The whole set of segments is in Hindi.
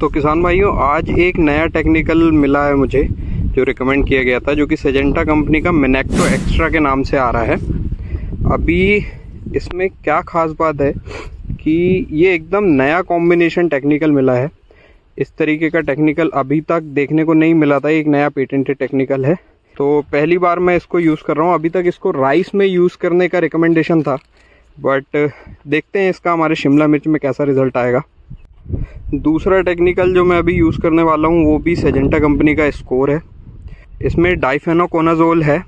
तो किसान भाइयों, आज एक नया टेक्निकल मिला है मुझे, जो रिकमेंड किया गया था, जो कि सेजेंटा कंपनी का मिनेक्टो एक्स्ट्रा के नाम से आ रहा है। अभी इसमें क्या ख़ास बात है कि ये एकदम नया कॉम्बिनेशन टेक्निकल मिला है। इस तरीके का टेक्निकल अभी तक देखने को नहीं मिला था एक नया पेटेंटेड टेक्निकल है। तो पहली बार मैं इसको यूज़ कर रहा हूँ। अभी तक इसको राइस में यूज़ करने का रिकमेंडेशन था बट देखते हैं इसका हमारे शिमला मिर्च में कैसा रिज़ल्ट आएगा। दूसरा टेक्निकल जो मैं अभी यूज़ करने वाला हूँ, वो भी सेजेंटा कंपनी का स्कोर है। इसमें डाइफेनोकोनाजोल है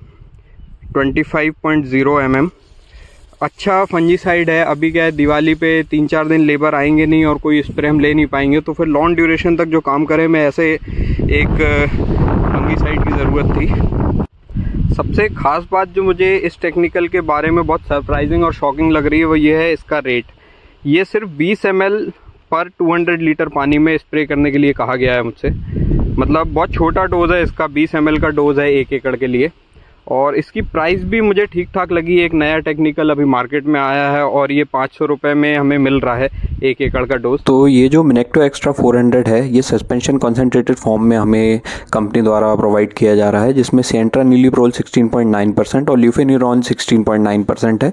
25.0 mm अच्छा फंजीसाइड है, अभी क्या है, दिवाली पे तीन चार दिन लेबर आएँगे नहीं और कोई स्प्रे हम ले नहीं पाएँगे तो फिर लॉन्ग ड्यूरेशन तक जो काम करें, मैं ऐसे एक फंजीसाइड की ज़रूरत थी। सबसे ख़ास बात जो मुझे इस टेक्निकल के बारे में बहुत सरप्राइजिंग और शॉकिंग लग रही है, वो ये है इसका रेट ये सिर्फ़ 20 एम पर 200 लीटर पानी में स्प्रे करने के लिए कहा गया है मुझसे। मतलब बहुत छोटा डोज है, इसका 20 एम का डोज है एक एकड़ के लिए। और इसकी प्राइस भी मुझे ठीक ठाक लगी। एक नया टेक्निकल अभी मार्केट में आया है और ये पाँच सौ रुपये में हमें मिल रहा है एक एकड़ का डोज तो ये जो मिनेक्टो एक्स्ट्रा 400 है, ये सस्पेंशन कॉन्सेंट्रेटेड फॉर्म में हमें कंपनी द्वारा प्रोवाइड किया जा रहा है, जिसमें सेंट्रा नीलीप्रोल 16.9 परसेंट और ल्यूफेनिरॉन 16.9 परसेंट है।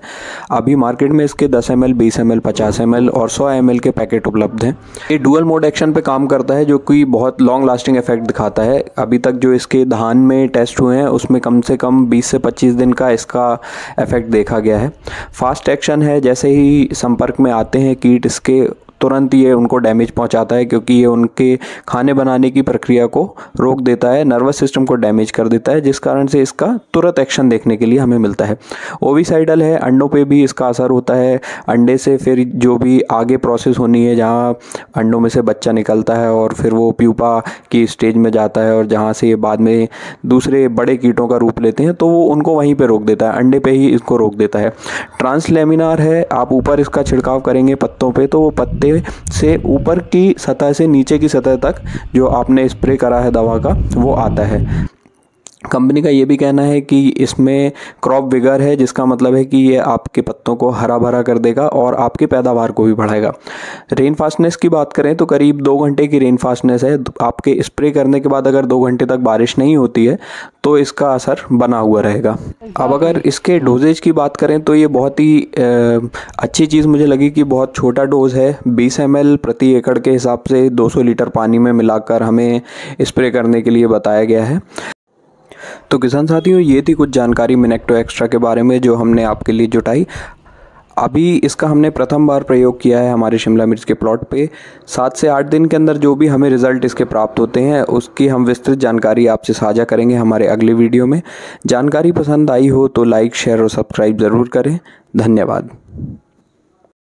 अभी मार्केट में इसके 10 एम एल बीस एम एल पचास एम एल और सौ एम एल के पैकेट उपलब्ध हैं। ये डुअल मोड एक्शन पे काम करता है, जो कि बहुत लॉन्ग लास्टिंग इफ़ेक्ट दिखाता है। अभी तक जो इसके धान में टेस्ट हुए हैं, उसमें कम से कम बीस से पच्चीस दिन का इसका इफ़ेक्ट देखा गया है। फास्ट एक्शन है, जैसे ही संपर्क में आते हैं, कीट इसके तुरंत ये उनको डैमेज पहुंचाता है क्योंकि ये उनके खाने बनाने की प्रक्रिया को रोक देता है नर्वस सिस्टम को डैमेज कर देता है, जिस कारण से इसका तुरंत एक्शन देखने के लिए हमें मिलता है। ओविसाइडल है, अंडों पे भी इसका असर होता है। अंडे से फिर जो भी आगे प्रोसेस होनी है, जहाँ अंडों में से बच्चा निकलता है और फिर वो प्यूपा की स्टेज में जाता है और जहाँ से ये बाद में दूसरे बड़े कीटों का रूप लेते हैं तो वो उनको वहीं पर रोक देता है, अंडे पर ही इसको रोक देता है। ट्रांसलेमिनार है, आप ऊपर इसका छिड़काव करेंगे पत्तों पर तो वो पत्ते से ऊपर की सतह से नीचे की सतह तक जो आपने स्प्रे करा है दवा का, वो आता है। कंपनी का ये भी कहना है कि इसमें क्रॉप विगर है, जिसका मतलब है कि ये आपके पत्तों को हरा भरा कर देगा और आपकी पैदावार को भी बढ़ाएगा। रेन फास्टनेस की बात करें तो करीब दो घंटे की रेन फास्टनेस है। आपके स्प्रे करने के बाद अगर दो घंटे तक बारिश नहीं होती है तो इसका असर बना हुआ रहेगा। अब अगर इसके डोजेज की बात करें तो ये बहुत ही अच्छी चीज़ मुझे लगी कि बहुत छोटा डोज है। बीस एम प्रति एकड़ के हिसाब से दो सौ लीटर पानी में मिलाकर हमें स्प्रे करने के लिए बताया गया है। तो किसान साथियों, ये थी कुछ जानकारी मिनेक्टो एक्स्ट्रा के बारे में जो हमने आपके लिए जुटाई। अभी इसका हमने प्रथम बार प्रयोग किया है हमारे शिमला मिर्च के प्लॉट पे। सात से आठ दिन के अंदर जो भी हमें रिज़ल्ट इसके प्राप्त होते हैं, उसकी हम विस्तृत जानकारी आपसे साझा करेंगे हमारे अगले वीडियो में। जानकारी पसंद आई हो तो लाइक, शेयर और सब्सक्राइब ज़रूर करें। धन्यवाद।